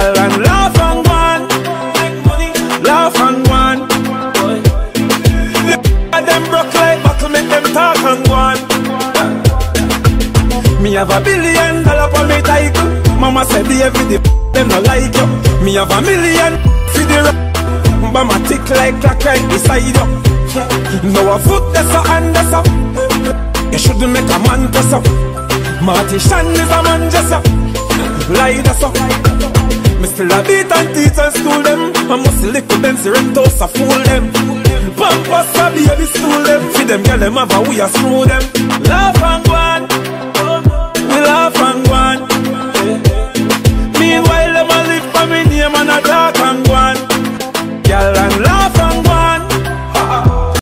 girl and laugh and go. Laugh and go on. Them broke like bottle, make them talk and go. Me have a billion dollar for me title. Mama said the every day, them not like you. Me have a million for the rap. But tick like clock right beside you. No a foot that's a hand that's a. You shouldn't make a man that's up. Marty Shan is a man just a. Lie that's a. Me a beat and teach and school them. I must with them, see rectos a fool them. Pampas a baby school them. See them girl them have a we a screw them. Love